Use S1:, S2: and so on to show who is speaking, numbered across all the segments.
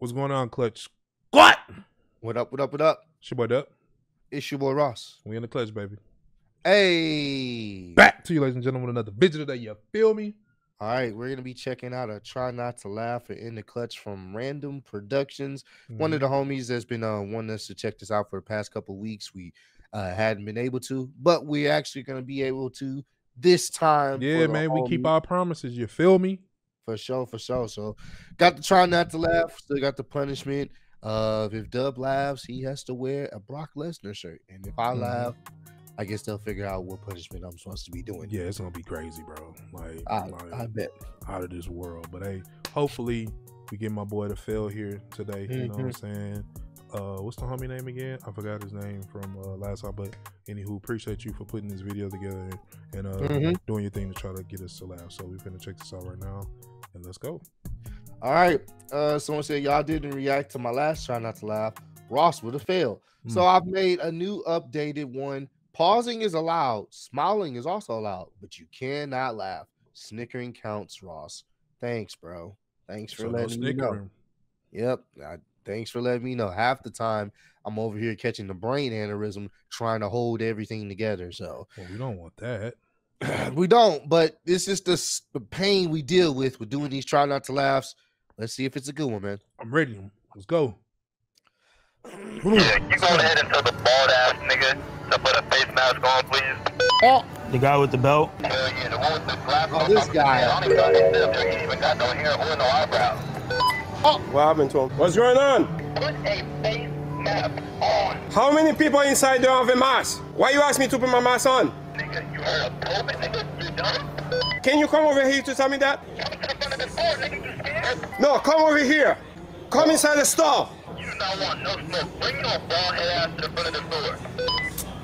S1: What's going on, Clutch? What?
S2: What up? What up? What up?
S1: It's your boy Dub.
S2: It's your boy Ross.
S1: We in the clutch, baby.
S2: Hey.
S1: Back to you, ladies and gentlemen, with another video today. You feel me?
S2: All right, we're gonna be checking out a "Try Not to Laugh" "In the Clutch" from Random Productions. One of
S1: Mm-hmm.
S2: the homies that's been uh, wanting us to check this out for the past couple weeks. We uh, hadn't been able to, but we're actually gonna be able to this time.
S1: Yeah, man. We keep our promises. You feel me?
S2: For sure, for sure. So, got to try not to laugh. Still got the punishment of if Dub laughs, he has to wear a Brock Lesnar shirt, and if I
S1: Mhm.
S2: laugh, I guess they'll figure out what punishment I'm supposed to be doing.
S1: Yeah, it's gonna be crazy, bro. Like,
S2: I,
S1: like
S2: I bet.
S1: out of this world. But hey, hopefully we get my boy to fail here today. You know what I'm
S2: Mm-hmm.
S1: saying? Uh, what's the homie name again? I forgot his name from uh, last time. But anywho, appreciate you for putting this video together and uh,
S2: Mhm.
S1: doing your thing to try to get us to laugh. So we're gonna check this out right now, and let's go.
S2: All right. Uh, someone said y'all didn't react to my last try not to laugh. Ross would have failed. So
S1: Mm.
S2: I've made a new updated one. Pausing is allowed. Smiling is also allowed, but you cannot laugh. Snickering counts, Ross. Thanks, bro. Thanks for
S1: So no
S2: letting me know. Yep. I, thanks for letting me know. Half the time I'm over here catching the brain aneurysm, trying to hold everything together. So
S1: Well, we don't want that.
S2: we don't, but this is the, the pain we deal with with doing these try not to laughs. Let's see if it's a good one, man.
S1: I'm ready. Let's go.
S3: Yeah, you go ahead and tell the bald ass nigga to put a face mask on, please.
S2: Oh,
S4: The guy with the belt.
S3: Hell yeah, the one with the glasses
S2: Oh,
S3: on
S2: this
S3: top of his
S2: guy.
S3: head. I don't even know his stiff. He even got no hair or no eyebrows. Oh.
S5: What happened to him? What's going on?
S3: Put a face mask on,
S5: How many people inside don't have a mask? Why you ask me to put my mask on?
S3: nigga. You heard of COVID, nigga? You dumb?
S5: Can you come over here to tell me that?
S3: Come to the front of the door, nigga. You scared?
S5: No, come over here. Come inside the store.
S3: You do not want no smoke. Bring your bald ass to the front of the door.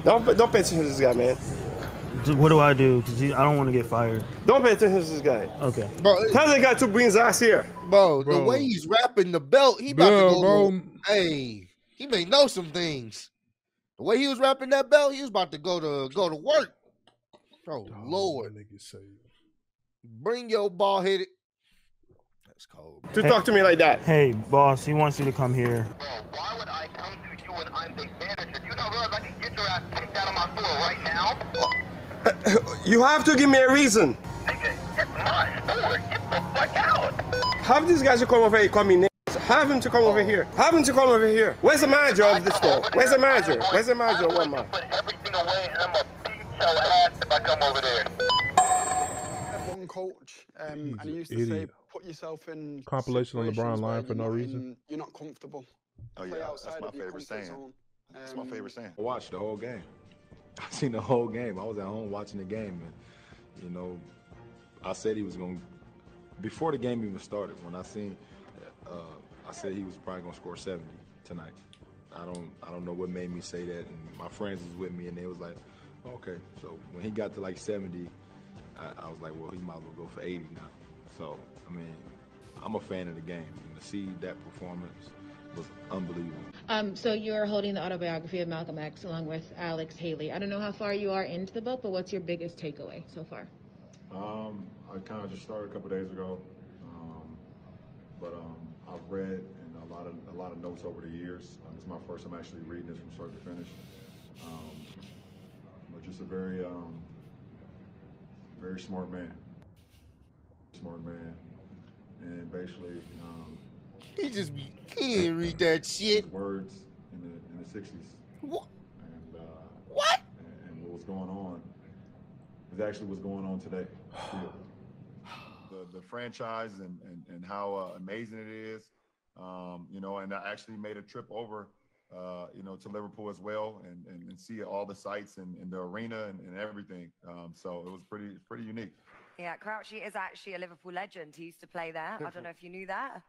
S5: Don't don't pay attention to this guy, man.
S4: What do I do? Because I don't want to get fired.
S5: Don't pay attention to this guy.
S4: Okay.
S2: bro,
S5: Tell the guy to bring his ass here.
S2: bro, the way he's wrapping the belt, he about
S1: Bro,
S2: to go.
S1: bro.
S2: Hey, he may know some things. The way he was wrapping that belt, he was about to go to go to work. Oh,
S1: Oh,
S2: Lord,
S1: nigga say-
S2: bring your ball headed. That's cold.
S5: To talk to me like that.
S4: Hey, boss, he wants you to come here.
S3: Bro, why would I come to you when I'm the manager? You not realize I can get your ass kicked out of my store right now?
S5: You have to give me a reason.
S3: It's my store. Get the fuck out.
S5: Have these guys to come over here, call me names. Have him to come over here. Have him to come over here. Where's the manager of the store? Where's the manager? Where's the manager? One man.
S3: Put everything away and I'm gonna beat your ass if I come over there.
S6: had one coach, um, and he used to say,
S1: idiot.
S6: "Put yourself in
S1: Compilation on LeBron
S6: situations
S1: lying for no reason.
S6: in- you're not comfortable.
S7: Oh yeah, that's my favorite saying.
S6: zone.
S7: That's my
S6: Um,
S7: favorite saying.
S8: I watched the whole game. I seen the whole game. I was at home watching the game, and you know, I said he was going. to Before the game even started, when I seen, uh, I said he was probably going to score 70 tonight. I don't, I don't know what made me say that, and my friends was with me, and they was like, okay. So when he got to like 70, I, I was like, well, he might as well go for 80 now. So I mean, I'm a fan of the game, and to see that performance was unbelievable.
S9: Um, so you're holding the autobiography of Malcolm X along with Alex Haley. I don't know how far you are into the book, but what's your biggest takeaway so far?
S10: Um, I kind of just started a couple days ago, um, but um, I've read and a lot of a lot of notes over the years. Um, it's my first time actually reading this from start to finish. Um, but just a very um, very smart man, smart man, and basically um,
S2: He just be- he didn't read that shit.
S10: words in the in the '60s
S2: What?
S10: and uh,
S2: What?
S10: and, and what was going on is actually what's going on today. the, the franchise and, and, and how uh, amazing it is. Um, you know, and I actually made a trip over, uh, you know, to Liverpool as well and, and, and see all the sights and, and the arena and, and everything. Um, so it was pretty pretty unique.
S11: Yeah, Crouchy is actually a Liverpool legend. He used to play there. I don't know if you knew that.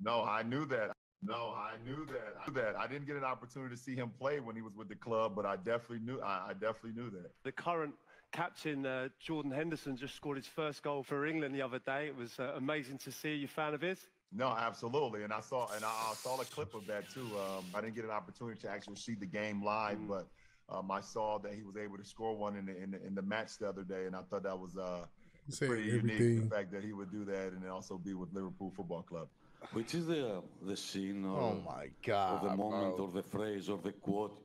S10: No, I knew that. No, I knew that. I knew that. I didn't get an opportunity to see him play when he was with the club, but I definitely knew. I, I definitely knew that.
S12: The current captain, uh, Jordan Henderson, just scored his first goal for England the other day. It was uh, amazing to see. You a fan of his?
S10: No, absolutely, and I saw and I, I saw a clip of that too. Um, I didn't get an opportunity to actually see the game live, but um, I saw that he was able to score one in the in the, in the match the other day, and I thought that was uh,
S1: You say
S10: pretty unique. The fact that he would do that and also be with Liverpool Football Club.
S7: Which is the the scene or,
S2: Oh my God,
S7: or the moment
S2: bro.
S7: or the phrase or the quote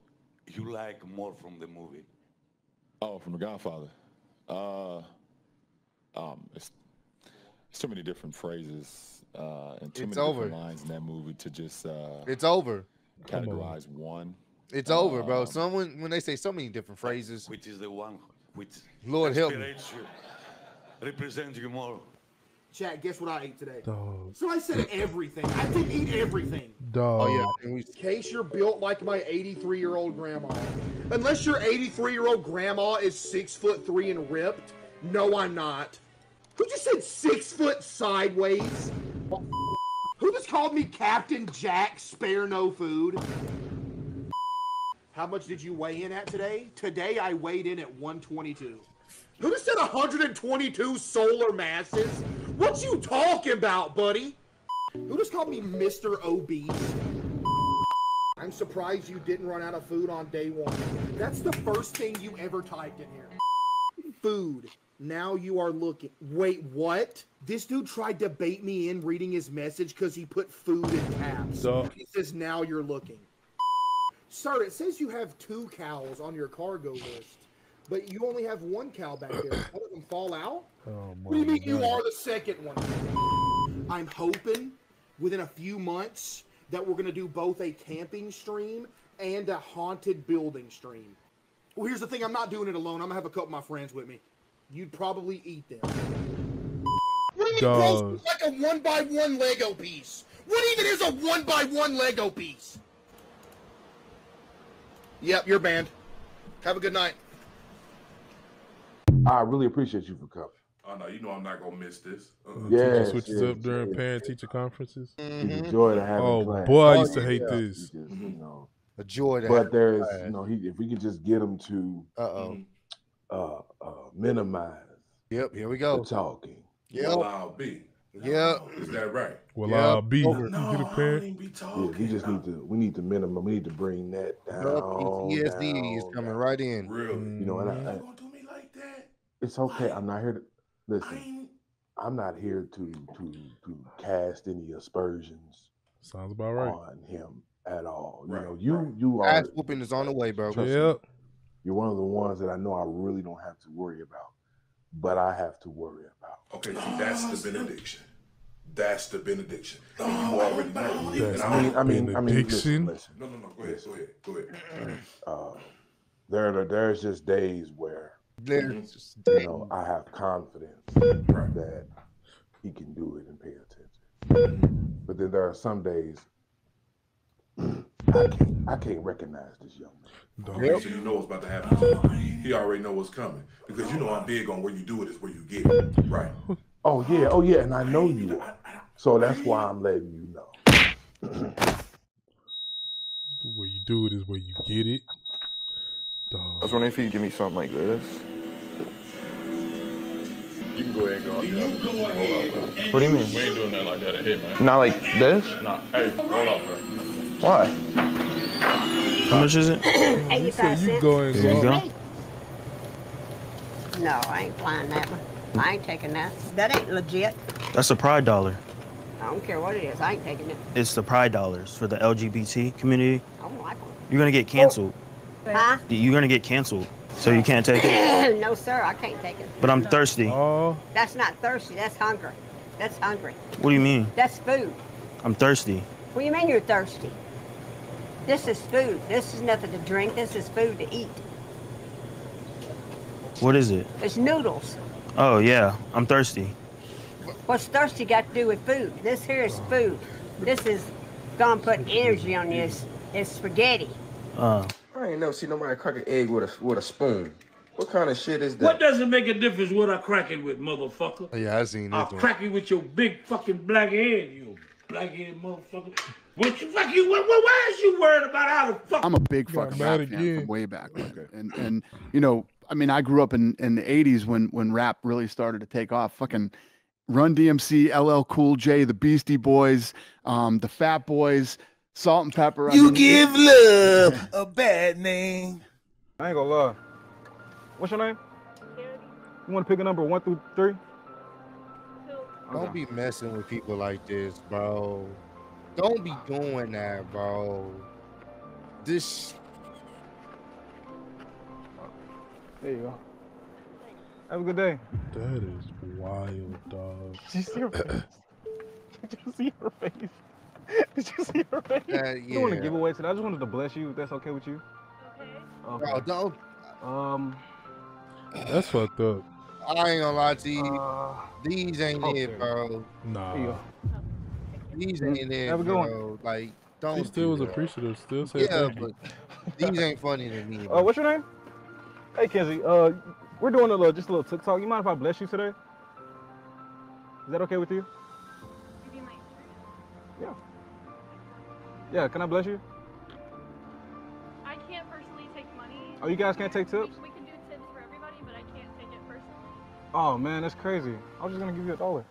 S7: you like more from the movie?
S8: Oh, from The Godfather. Uh, um, it's, it's too many different phrases uh, and too
S2: It's
S8: many
S2: over.
S8: lines in that movie to just uh,
S2: It's over.
S8: categorize one.
S2: It's over, bro.
S8: Um,
S2: Someone when they say so many different phrases,
S7: Which is the one which
S2: Lord help me.
S7: inspirates you, represents you more?
S13: Chat, guess what I ate today?
S1: Dog.
S13: So I said everything. I didn't eat everything.
S1: Dog.
S2: Oh yeah,
S13: In case you're built like my 83 year old grandma. Unless your 83 year old grandma is six foot three and ripped. No, I'm not. Who just said six foot sideways? Just called me Captain Jack Spare No Food? How much did you weigh in at today? Today I weighed in at 122. Who just said 122 solar masses? What you talking about, buddy? Who just called me Mr. Obese? I'm surprised you didn't run out of food on day one. That's the first thing you ever typed in here. Food. Now you are looking. Wait, what? This dude tried to bait me in reading his message because he put food in caps.
S1: Duh.
S13: He says, now you're looking. Sir, it says you have two cows on your cargo list, but you only have one cow back there. One of them fall out?
S1: Oh
S13: What do you
S1: my
S13: mean you are the second one? I'm hoping within a few months that we're going to do both a camping stream and a haunted building stream. Well, here's the thing I'm not doing it alone. I'm going to have a couple of my friends with me. You'd probably eat them. What do you mean, bro? Like a one by one Lego piece. What even is a one by one Lego piece? Yep, you're banned. Have a good night.
S14: I really appreciate you for coming.
S15: Oh no, you know I'm not gonna miss this. Uh-uh.
S1: Teacher switches
S14: yes,
S1: up during
S14: yes.
S1: parent teacher conferences.
S14: It's a joy to have
S1: Oh
S14: class.
S1: boy, I
S14: Oh,
S1: used to hate
S14: yeah.
S1: this.
S14: Just, you know.
S2: a joy to
S14: But
S2: have.
S14: there's,
S2: class.
S14: you know, he if we could just get him to
S2: Uh oh.
S14: Uh, uh, minimize
S2: Yep. Here we
S14: the
S2: go.
S14: talking.
S15: Well,
S2: Yep.
S15: I'll be.
S2: Yep.
S15: Is that right?
S1: Well,
S2: Yep.
S1: I'll be.
S2: Over.
S1: You
S15: No,
S1: get a
S15: I
S1: parent?
S15: don't even be
S14: Yeah,
S15: talking.
S14: we just need to we need to minimum we need to bring that down.
S2: Yep. PTSD is coming
S14: down.
S2: right in.
S15: Really?
S14: You know, and I,
S15: You
S14: I,
S15: gonna do me like that?
S14: it's okay. I'm not here to listen. I'm not here to to to cast any aspersions
S1: Sounds about right.
S14: on him at all. You know, you
S15: right.
S14: you are
S2: Ass whooping is on the way, bro.
S14: Yep. me.
S1: Yep.
S14: you're one of the ones that I know I really don't have to worry about, but I have to worry about.
S15: Okay, see, that's the benediction. That's the benediction. And you already know.
S1: That's
S14: I mean, I mean, I mean,
S1: Benediction.
S14: listen, listen.
S15: No, no, no. Go ahead. Go ahead. Go ahead.
S14: Uh, there, are- there's just days where
S2: There's
S14: you know I have confidence
S15: Right.
S14: that he can do it and pay attention. But then there are some days I can't, I can't recognize this young man.
S15: Okay, so you know what's about to happen. He already know what's coming because you know I'm big on where you do it is where you get it. Right.
S14: Oh yeah, oh yeah, and I know you are. So that's why I'm letting you know.
S1: Where you do it is where you get it.
S16: I was wondering if you could give me something like this.
S8: You can go ahead and go. You go ahead.
S16: What do you mean?
S8: We ain't doing that like that at hit, man.
S16: Not like this?
S8: Nah, hey, hold up, bro.
S16: Why?
S4: How much is it?
S1: You said you going
S4: There you go.
S17: No, I ain't flying that one. I ain't taking that. That ain't legit.
S4: That's a Pride dollar.
S17: I don't care what it is. I ain't taking it.
S4: It's the Pride dollars for the LGBT community.
S17: I don't like them.
S4: You're gonna get canceled.
S17: Huh?
S4: You're gonna get canceled. So you can't take it.
S17: no, sir. I can't take it.
S4: But I'm thirsty.
S1: Oh,
S17: That's not thirsty. That's hunger. That's hungry.
S4: What do you mean?
S17: That's food.
S4: I'm thirsty.
S17: What do you mean you're thirsty? This is food. This is nothing to drink. This is food to eat.
S4: What is it?
S17: It's noodles.
S4: Oh yeah, I'm thirsty.
S17: What's thirsty got to do with food? This here is food. This is gonna put energy on you. It's, it's spaghetti.
S4: Uh,
S16: I ain't never seen nobody crack an egg with a with a spoon. What kind of shit is that?
S18: What does it make a difference what I crack it with, motherfucker?
S2: Oh, yeah, I seen that. I'll
S18: crack it with your big fucking black head, you black head motherfucker. What you fuck you? What, what, why is you worried about how the fuck?
S19: I'm a big
S1: Got
S19: fucking
S1: mad
S19: rap fan
S1: again.
S19: from way back, like, and and you know, I mean, I grew up in in the '80s when when rap really started to take off. Fucking Run DMC, LL Cool J, the Beastie Boys, um, the Fat Boys, Salt-N-Pepa. I
S20: You
S19: mean,
S20: give love a bad name.
S21: I ain't gonna lie. What's your name? You want to pick a number one through three?
S2: Don't be messing with people like this, bro. Don't be doing that, bro. This
S21: There you go. Have a good day.
S1: That is wild, dog.
S21: Did you see her face? Did you see her face? Did you see her face?
S2: Uh,
S21: You don't want to give away today. I just wanted to bless you. If that's okay with you. Okay.
S2: Bro, don't.
S21: Um.
S1: That's fucked up.
S2: I ain't gonna lie to you.
S21: Uh,
S2: These ain't
S21: oh,
S2: it, bro.
S1: Nah.
S21: There you go.
S2: These ain't it,
S21: have a good one.
S2: bro. Like, don't.
S1: She still
S2: do
S1: was
S2: that.
S1: appreciative. Still said
S2: Yeah,
S1: thank you.
S2: but these ain't funny to me.
S21: Uh, what's your name? Hey, Kenzie. Uh, we're doing a little, just a little TikTok. You mind if I bless you today? Is that okay with you? Yeah. Yeah. Can I bless you?
S22: I can't personally take money.
S21: Oh, you guys can't take tips?
S22: We can do tips for everybody, but I can't take it personally.
S21: Oh man, that's crazy. I was just gonna give you a dollar.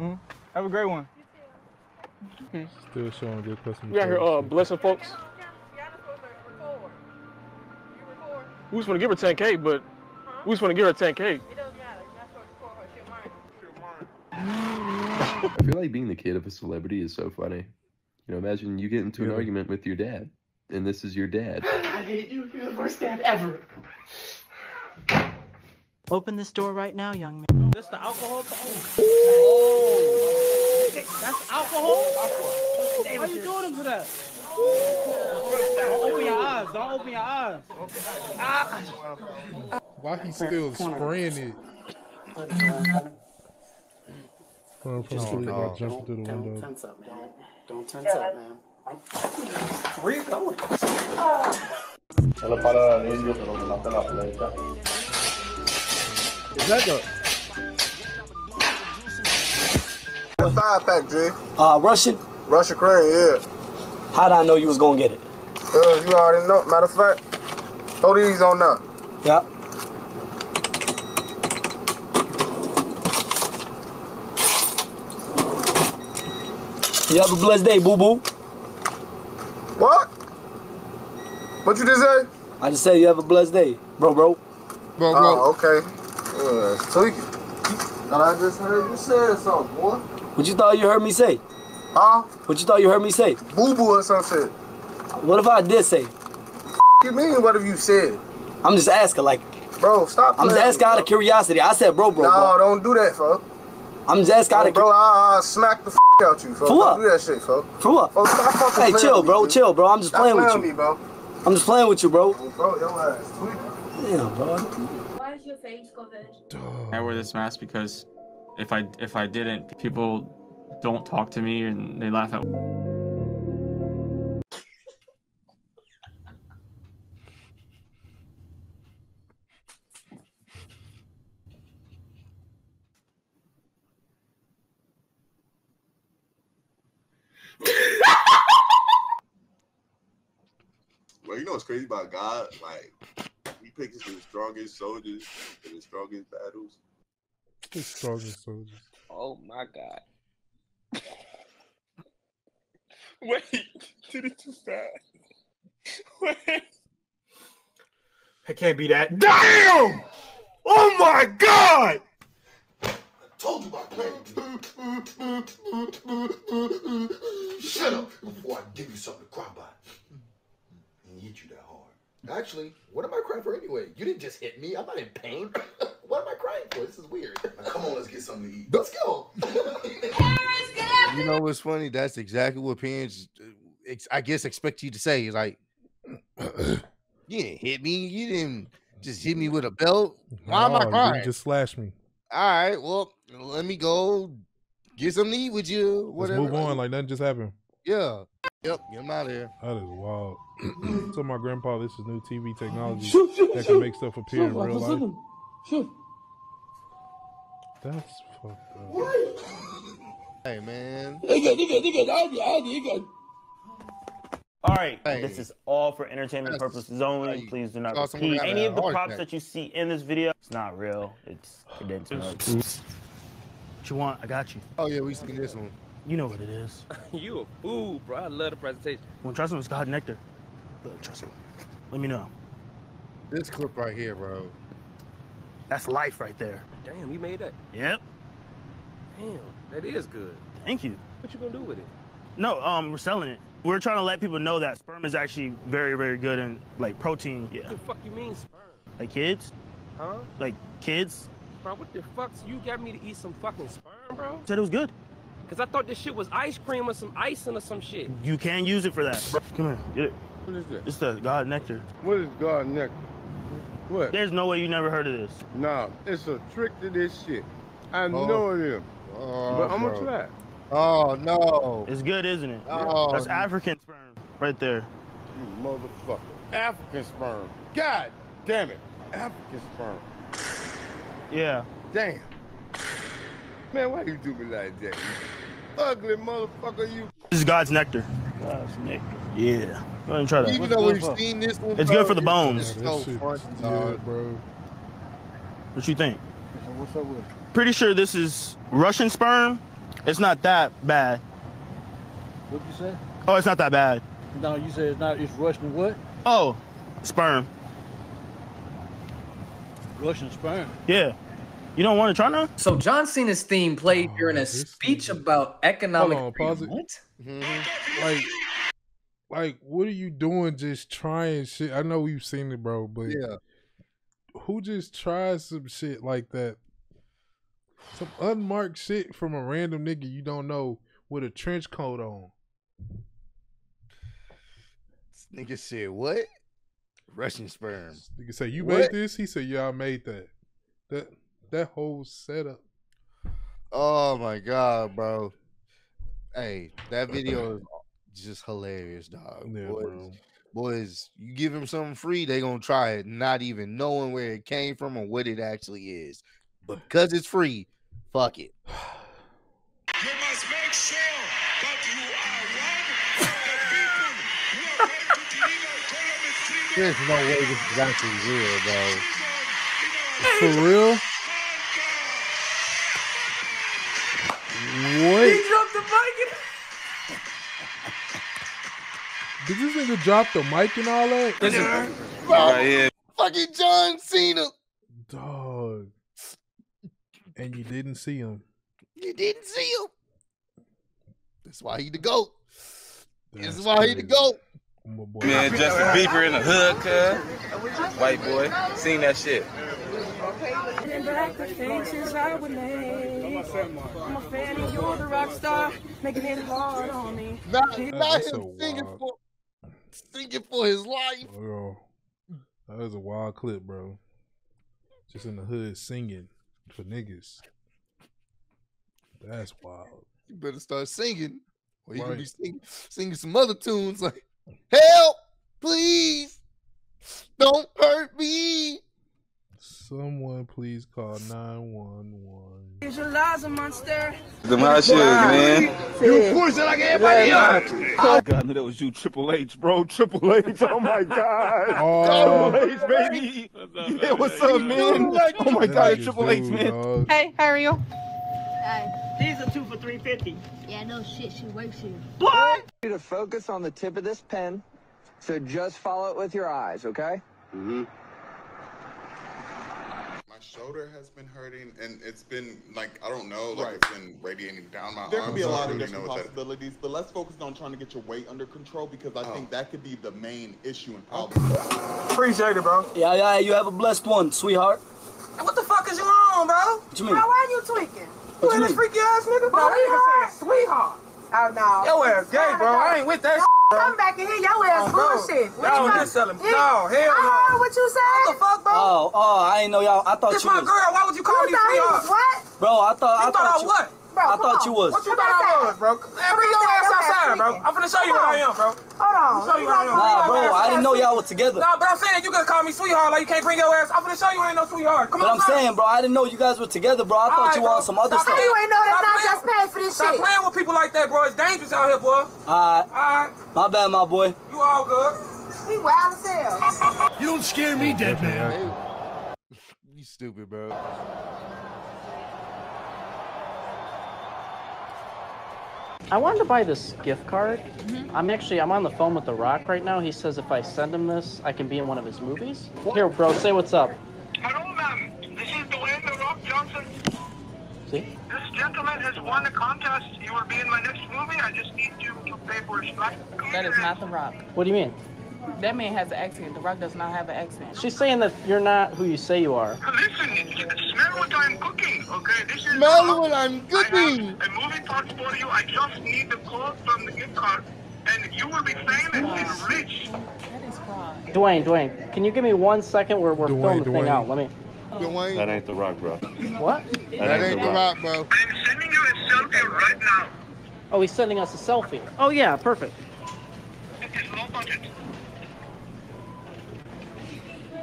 S21: Mm. Have a great one.
S1: Still showing good customer
S21: We out here
S1: service.
S21: uh blessing folks. We just want to give her 10k, but we just want to give her 10k.
S23: I feel like being the kid of a celebrity is so funny. You know, imagine you get into an
S1: Yeah.
S23: argument with your dad, and this is your dad.
S24: I hate you. You're the worst dad ever.
S25: Open this door right now, young man.
S26: That's the alcohol. Oh. That's alcohol. Why are you doing him to that? Don't open your eyes. Don't open your eyes. Ah.
S1: Why he still spraying it? From from
S24: Oh,
S1: sleep,
S24: no.
S1: like jumping through the
S24: Don't tense up, man. Don't tense up, man. Where you going?
S27: Solo para niños, pero me la planeta.
S2: Is that the
S28: A five pack, G.
S24: Uh, Russian?
S28: Russian Crane, yeah.
S24: How did I know you was gonna get it?
S28: Uh, you already know. Matter of fact, throw these on now.
S24: Yep. You have a blessed day, boo boo.
S28: What? What you just say?
S24: I just said you have a blessed day, bro, bro.
S2: Bro,
S28: Oh, okay. Yeah, tweaking. Thought I just heard you saying something, boy.
S24: What you thought you heard me say?
S28: Huh?
S24: What you thought you heard me say?
S28: Boo boo or some shit.
S24: What if I did say?
S28: You mean what have you said?
S24: I'm just asking, like.
S28: Bro, stop.
S24: I'm just asking
S28: with
S24: out of curiosity. I said, bro, bro,
S28: No,
S24: bro.
S28: don't do that, fuck.
S24: I'm just asking out
S28: Bro,
S24: of
S28: bro, I, I smack the f out you, folks.
S24: For what?
S28: Don't do that shit, folks.
S24: For what?
S28: Stop
S24: Hey, chill,
S28: with me,
S24: bro, chill, bro. I'm just
S28: Stop
S24: playing with you.
S28: me, bro.
S24: I'm just playing with you, bro.
S28: Bro, your ass tweaking.
S24: Damn, bro.
S22: Why face covered?
S29: I wear this mask because if I if I didn't, people don't talk to me and they laugh at.
S30: Well, you know what's crazy about God? Like, he picks the strongest soldiers in the strongest battles.
S1: The strongest soldiers.
S30: Oh my God.
S28: Wait, did it too fast. Wait.
S18: It can't be that. Damn! Oh my god!
S27: Told you about playing. Shut up before I give you something to cry about. And hit you that hard. Actually, what am I crying for anyway? You didn't just hit me. I'm not in pain. what am I crying for? This is weird. Now, come on, let's get something to eat. Let's go.
S2: You know what's funny? That's exactly what parents, uh, I guess, expect you to say. Like, you didn't hit me. You didn't just hit me with a belt. Why am I crying?
S1: didn't Just slash me.
S2: All right, well, let me go get something to eat with you.
S1: Let's
S2: Whatever.
S1: move on. Like nothing just happened.
S2: yeah. Yep. I'm out of here.
S1: That is wild. so my grandpa, this is new TV technology
S18: Shoot, shoot,
S1: that
S18: shoot.
S1: can make stuff appear in real life.
S18: shoot.
S1: That's fucked up.
S2: Hey, man.
S18: Nigga, nigga, nigga, nigga, nigga, nigga.
S4: All right,
S2: Hey.
S4: this is all for entertainment
S2: That's-
S4: purposes only.
S2: hey,
S4: Please do not
S2: saw
S4: repeat any of the props
S2: attack.
S4: that you see in this video. It's not real. It's condensed. What you want? I got you.
S2: Oh, yeah, we seen this one.
S4: You know what it is.
S31: you a fool, bro. I love the presentation.
S4: Well, trust me, it's God Nectar. Look, trust me. Let me know.
S2: This clip right here, bro.
S4: That's life right there.
S31: Damn, you made that.
S4: Yep.
S31: Damn, that is good.
S4: Thank you.
S31: What you gonna do with it?
S4: No, um, we're selling it. We're trying to let people know that sperm is actually very, very good and like protein. Yeah.
S31: What the fuck you mean sperm?
S4: Like kids?
S31: Huh?
S4: Like kids?
S31: Bro, what the fuck? So you got me to eat some fucking sperm, bro?
S4: Said it was good.
S31: Cause I thought this shit was ice cream or some icing or some shit.
S4: You can use it for that. Come here, get it.
S31: What is this?
S4: It's the God nectar.
S32: What is God nectar? What?
S4: There's no way you never heard of this.
S32: Nah, it's a trick to this shit. I
S2: Oh.
S32: know it is.
S2: Oh,
S32: but I'm
S2: bro.
S32: gonna try.
S2: Oh no.
S4: It's good, isn't it?
S32: Oh,
S4: That's
S32: you-
S4: African sperm right there.
S32: You motherfucker. African sperm. God damn it. African sperm.
S4: Yeah.
S32: Damn. Man, why you do me like that? You ugly motherfucker, you.
S4: This is God's nectar. God's nectar. Yeah. Go ahead and try that.
S2: Even though we've seen this one,
S4: It's
S2: bro,
S4: good for the bones.
S2: It's so funny,
S1: bro.
S4: What you think?
S32: What's up with?
S4: Pretty sure this is Russian sperm. It's not that bad.
S21: What you say?
S4: Oh, it's not that bad.
S21: No, you say it's not. It's Russian what?
S4: Oh, sperm.
S21: Russian sperm.
S4: Yeah. You don't want to try now?
S33: So John Cena's theme played oh, during a speech about economic
S1: Hold on, pause it.
S33: freedom. What? Mm-hmm.
S1: Like, like, what are you doing? Just trying shit. I know we've seen it, bro, but
S2: Yeah.
S1: who just tries some shit like that? Some unmarked shit from a random nigga you don't know with a trench coat on.
S2: This nigga said what? Russian sperm.
S1: Nigga say you
S2: What?
S1: made this. He said, "Yeah, I made that." That that whole setup.
S2: Oh my god, bro. Hey, that video is just hilarious, dog.
S1: Yeah,
S2: boys,
S1: bro.
S2: boys, you give them something free, they gonna try it, not even knowing where it came from or what it actually is. But because it's free, fuck it. There's no way this is actually real, bro.
S1: For real? What?
S31: He dropped the mic.
S1: Did this nigga drop the mic and all that?
S2: Right here. Fucking John Cena.
S1: Dog. And you didn't see him.
S2: You didn't see him. That's why he the GOAT. This is
S1: That's
S2: why he the. GOAT.
S1: My boy.
S31: Man, Justin Bieber in the hood, cuz. White boy. Seen that shit.
S34: I'm a fan of you're the rock star, making it hard on me.
S2: Not, not him
S1: so
S2: singing
S1: wild.
S2: for singing for his life.
S1: Bro, that was a wild clip, bro. Just in the hood singing for niggas. That's wild.
S2: You better start singing. Or you gonna be singing, singing some other tunes like Help, please. Don't hurt me.
S1: Someone please call 911.
S34: is Visualize a monster.
S31: The my shit, man.
S32: You pussy like everybody else.
S18: Oh, God, I knew that was you, Triple H, bro. Triple H. Oh my God.
S1: Oh.
S18: Triple H, baby. Yeah, what's up, man? Oh my God, it's Triple H, man.
S34: Hey, how are you?
S25: These are two for 350.
S35: Yeah, no shit, she works here.
S25: What?
S36: you to focus on the tip of this pen, so just follow it with your eyes, okay?
S30: Mm-hmm. My shoulder has been hurting, and it's been like I don't know, like
S37: Right.
S30: it's been radiating down my
S37: There
S30: arms.
S37: could be a lot of
S30: really
S37: different
S30: know what that-
S37: possibilities, but let's focus on trying to get your weight under control because I
S30: Oh.
S37: think that could be the main issue and problem.
S26: Appreciate it, bro.
S36: Yeah, yeah, you have a blessed one, sweetheart.
S26: What the fuck is you on, bro?
S36: What you mean?
S26: Bro, why are you tweaking?
S36: What
S26: you
S36: you
S26: ain't this
S36: mean?
S26: freaky ass nigga, bro. That nigga said sweetheart. Oh, no. Your ass gay, bro. I ain't with that bro.
S34: Come back in here, your ass
S26: Oh, bro.
S34: bullshit. What
S26: Y'all
S34: you
S26: just
S34: got-
S26: selling-
S34: Yeah.
S26: no, hell
S34: I heard oh, what you said.
S26: What the fuck, bro?
S36: Oh, oh, I didn't know y'all. I thought
S26: This
S36: you
S26: my
S36: was.
S26: girl. Why would you call
S34: You
S26: me
S34: thought he
S26: sweetheart?
S34: was what?
S36: Bro, I thought.
S26: You
S36: I
S26: thought I
S36: you,
S26: what?
S34: Bro,
S36: I
S34: come
S36: thought
S34: on.
S36: you was.
S26: What you
S34: Come
S26: thought I was, bro? Man,
S34: Come
S26: bring your ass
S34: come back,
S26: outside, bro. I'm finna show you
S34: Come
S26: what I am, bro.
S34: Hold on.
S26: Show you
S34: You
S26: what I am.
S36: Nah, bro, I didn't know y'all were together.
S26: Nah, but I'm saying you gonna call me sweetheart like you can't bring your ass. I'm finna show you ain't no sweetheart. Come on.
S36: But I'm saying, bro, I didn't know you guys were together, bro. I thought you were on some other stuff.
S34: You ain't know that
S26: Stop
S34: not just paid for this shit.
S26: Stop
S34: shit.
S26: playing with people like that, bro. It's dangerous out here, boy.
S36: Alright,
S26: Alright,
S36: my bad, my boy.
S26: you all good.
S34: He wild as hell.
S18: You don't scare me, dead man.
S2: You stupid, bro.
S25: I wanted to buy this gift card. Mm-hmm. I'm actually I'm on the phone with The Rock right now. He says if I send him this, I can be in one of his movies. What? Here, bro, say what's up.
S26: Hello, ma'am. This is Dwayne The Rock Johnson.
S25: See?
S38: This gentleman has won a contest. You will be in my next movie. I just need you to pay for his flight.
S26: That is not The Rock.
S25: What do you mean?
S26: That man has an accent. The Rock does not have an accent.
S25: She's saying that you're not who you say you are.
S38: Listen, smell what I'm cooking, okay? This is
S2: Smell what I'm
S38: I
S2: cooking.
S38: have a movie part for you. I just need the code from the gift card, and you will be famous and rich.
S26: That is fraud.
S25: Dwayne, Dwayne, can you give me one second where we're
S2: Dwayne,
S25: filming the thing out? Let me.
S2: Dwayne.
S39: That ain't the rock, bro.
S25: What?
S2: That ain't the rock, bro.
S38: I'm sending you a selfie right now.
S25: Oh, he's sending us a selfie. Oh yeah, perfect.
S38: It is low budget.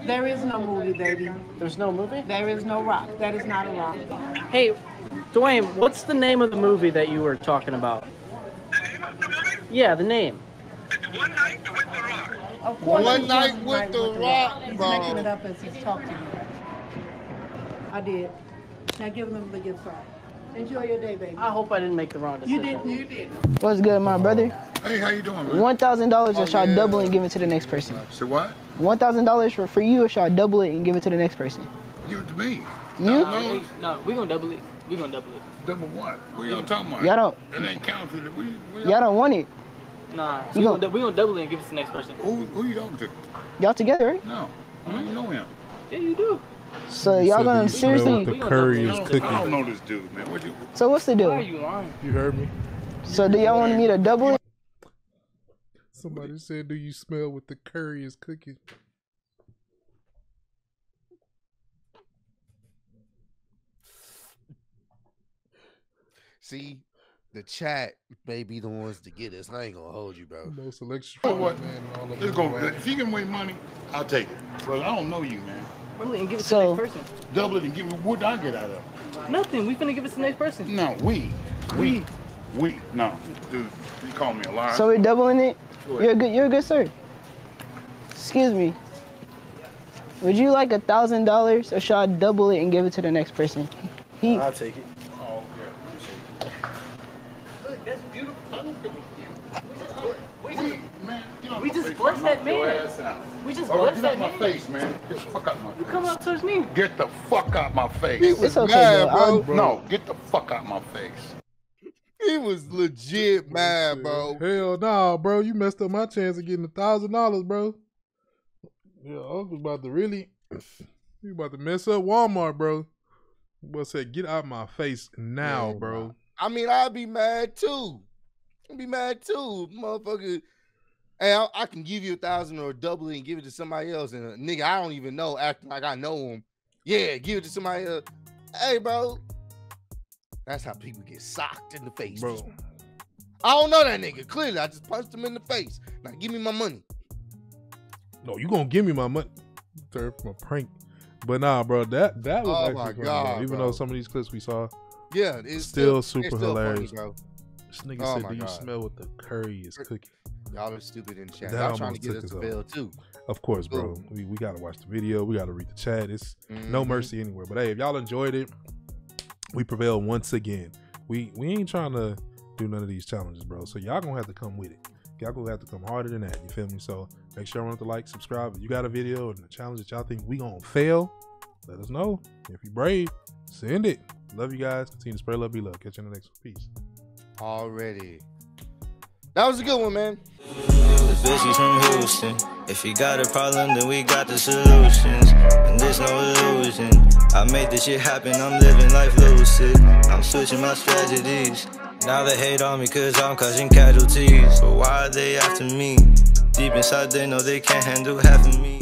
S26: There is no movie, baby.
S25: There's no movie?
S26: There is no rock. That is not a rock.
S25: Hey, Dwayne, what's the name of the movie that you were talking about? Yeah, the name. One Night with the Rock.
S26: Of course
S2: One
S26: he's
S2: night
S26: talking
S2: with the Rock,
S26: He's
S2: bro.
S26: making it up as he's talking. I did. Now give them the gift card. Enjoy your day, baby.
S25: I hope I didn't make the wrong decision.
S26: You
S25: decision.
S26: did. You did.
S40: What's good, my brother?
S41: Hey, how you doing, man?
S40: One thousand dollars,
S41: Oh,
S40: or should I
S41: yeah.
S40: double it and give it to the next person?
S41: So what?
S40: One thousand dollars for for you, or should I double it and give it to the next person?
S41: Give it to me.
S40: You?
S41: No,
S26: No, we're gonna double it. We're gonna double it.
S41: double what? What y'all talking about?
S40: Y'all don't-
S41: It ain't counted. We, we,
S40: Y'all don't want it.
S26: Nah,
S40: You
S26: we
S40: gon-
S26: gonna, we gonna double it and give it to the next person.
S41: Who, who you talking to?
S40: Y'all together, right?
S41: No, I don't know him.
S26: Yeah, you do.
S40: So y'all gonna seriously?
S1: The curry
S41: I
S1: is
S41: don't,
S1: cooking.
S41: I don't know this dude, man. What you?
S40: So what's the deal?
S26: Why are you lying?
S1: You heard me.
S40: So do y'all want me to double it?
S1: Somebody said, "Do you smell what the curry is cooking?"
S2: See, the chat may be the ones to get us. I ain't gonna hold you, bro.
S1: Most
S41: You
S1: electrified
S41: know what?
S1: man. All of
S41: Let's
S1: them
S41: go. If you can win money, I'll take it. But I don't know you, man.
S26: Double it and give it
S40: So-
S26: to the next person.
S41: Double it and give me what I get out of it.
S26: Nothing. We finna give it to the next person.
S41: No, we, we, we. No, dude, you call me a liar.
S40: So we're doubling it.
S41: Go
S40: You're a good. You're a good sir. Excuse me. Would you like a thousand dollars, or should I double it and give it to the next person? He.
S41: I'll take it. Oh, yeah.
S26: Look, that's beautiful. We
S41: just, man, get off
S26: we just
S41: face,
S26: blessed
S41: knock
S26: that
S41: your
S26: man.
S41: ass out.
S26: We just
S41: All right,
S26: blessed
S41: get out
S26: that
S41: my
S26: man.
S41: face, man. Get the fuck out my face.
S26: You come up towards me.
S41: Get the fuck out my face.
S40: It's okay,
S2: mad,
S40: bro.
S2: bro.
S41: No, get the fuck out my face.
S2: He was legit mad, bro.
S1: Hell no, bro. You messed up my chance of getting a thousand dollars, bro. Yeah, Uncle about to really, you about to mess up Walmart, bro. Boy said, "Get out my face now,
S2: Yeah,
S1: bro."
S2: I mean, I'd be mad too. I'd be mad too, motherfucker. Hey, I, I can give you a thousand or double it and give it to somebody else, and a nigga I don't even know, acting like I know him. Yeah, give it to somebody else. Hey, bro. That's how people get socked in the face,
S1: Bro.
S2: I don't know that nigga. Clearly, I just punched him in the face. Now give me my money.
S1: No, you gonna give me my money? Third from a prank, but nah, bro. That that was
S2: Oh
S1: actually
S2: my
S1: funny, bro. Even
S2: bro.
S1: though some of these clips we saw,
S2: Yeah, it's
S1: still,
S2: still,
S1: super
S2: it's still funny,
S1: hilarious,
S2: bro.
S1: This nigga
S2: Oh
S1: said, "Do you smell what the curry is cooking?"
S2: Y'all are stupid in chat.
S1: That
S2: Y'all trying to get us to bail too.
S1: Of course, bro.
S2: Ooh.
S1: We, we gotta watch the video. We gotta read the chat. It's no
S2: Mhm.
S1: mercy anywhere. But hey, if y'all enjoyed it, we prevail once again. We we ain't trying to do none of these challenges, bro. So y'all gonna have to come with it. Y'all gonna have to come harder than that. You feel me? So make sure everyone to like, subscribe. If you got a video and a challenge that y'all think we gonna fail, let us know. If you brave, send it. Love you guys. Continue to spread love, be love. Catch you in the next one. Peace.
S2: Already. That was a good one, man.
S42: The bitch is from Houston. If you got a problem, then we got the solutions. And there's no illusion. I made this shit happen, I'm living life lucid. I'm switching my strategies. Now they hate on me cause I'm causing casualties. But why are they after me? Deep inside, they know they can't handle half of me.